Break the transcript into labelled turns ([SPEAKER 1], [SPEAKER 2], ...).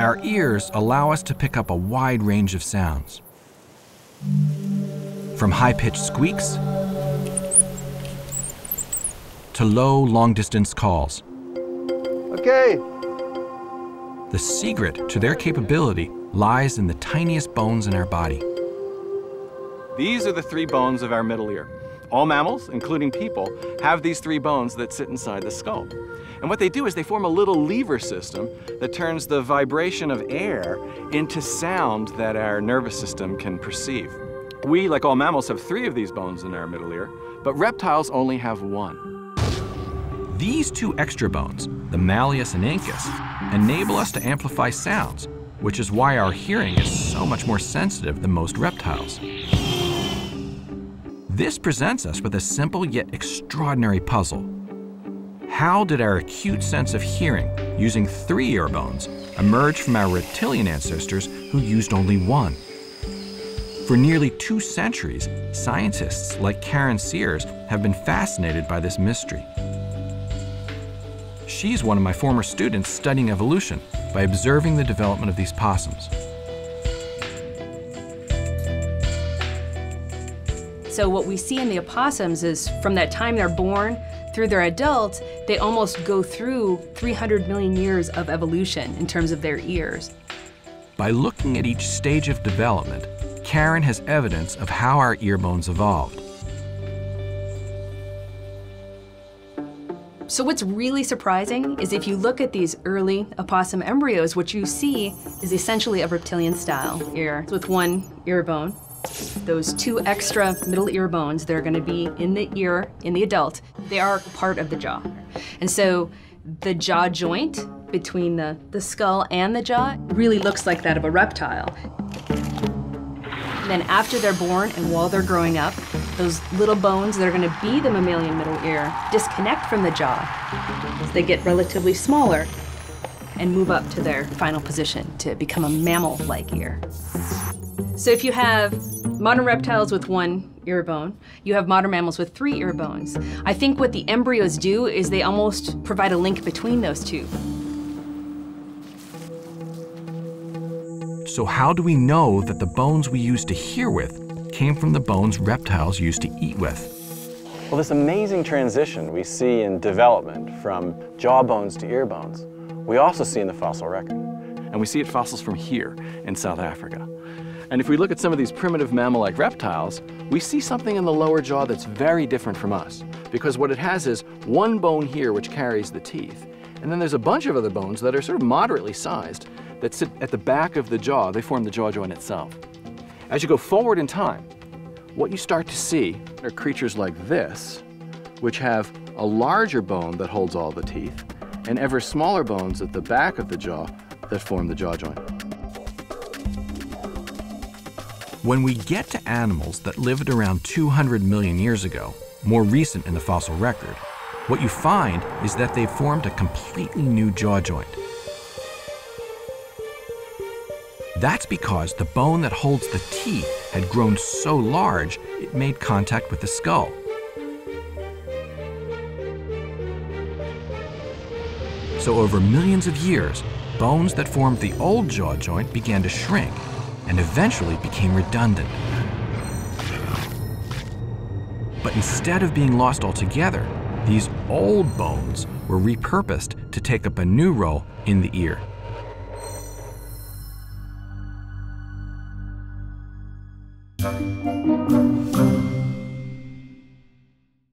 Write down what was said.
[SPEAKER 1] Our ears allow us to pick up a wide range of sounds. From high pitched squeaks to low, long distance calls.
[SPEAKER 2] Okay.
[SPEAKER 1] The secret to their capability lies in the tiniest bones in our body.
[SPEAKER 3] These are the three bones of our middle ear. All mammals, including people, have these three bones that sit inside the skull. And what they do is they form a little lever system that turns the vibration of air into sound that our nervous system can perceive. We, like all mammals, have three of these bones in our middle ear, but reptiles only have one.
[SPEAKER 1] These two extra bones, the malleus and incus, enable us to amplify sounds, which is why our hearing is so much more sensitive than most reptiles. This presents us with a simple yet extraordinary puzzle. How did our acute sense of hearing, using three ear bones, emerge from our reptilian ancestors who used only one? For nearly two centuries, scientists like Karen Sears have been fascinated by this mystery. She's one of my former students studying evolution by observing the development of these possums.
[SPEAKER 4] So what we see in the opossums is from that time they're born through their adult, they almost go through 300 million years of evolution in terms of their ears.
[SPEAKER 1] By looking at each stage of development, Karen has evidence of how our ear bones evolved.
[SPEAKER 4] So what's really surprising is if you look at these early opossum embryos, what you see is essentially a reptilian style ear with one ear bone. Those two extra middle ear bones, they're gonna be in the ear in the adult. They are part of the jaw. And so the jaw joint between the, the skull and the jaw really looks like that of a reptile. Then after they're born and while they're growing up, those little bones that are going to be the mammalian middle ear disconnect from the jaw as they get relatively smaller and move up to their final position to become a mammal-like ear. So if you have modern reptiles with one ear bone, you have modern mammals with three ear bones. I think what the embryos do is they almost provide a link between those two.
[SPEAKER 1] So how do we know that the bones we use to hear with came from the bones reptiles used to eat with?
[SPEAKER 3] Well, this amazing transition we see in development from jaw bones to ear bones, we also see in the fossil record. And we see it fossils from here in South Africa. And if we look at some of these primitive mammal-like reptiles, we see something in the lower jaw that's very different from us. Because what it has is one bone here which carries the teeth, and then there's a bunch of other bones that are sort of moderately sized that sit at the back of the jaw. They form the jaw joint itself. As you go forward in time, what you start to see are creatures like this, which have a larger bone that holds all the teeth, and ever smaller bones at the back of the jaw that form the jaw joint.
[SPEAKER 1] When we get to animals that lived around 200 million years ago, more recent in the fossil record, what you find is that they've formed a completely new jaw joint. That's because the bone that holds the teeth had grown so large it made contact with the skull. So over millions of years, bones that formed the old jaw joint began to shrink and eventually became redundant. But instead of being lost altogether, these old bones were repurposed to take up a new role in the ear.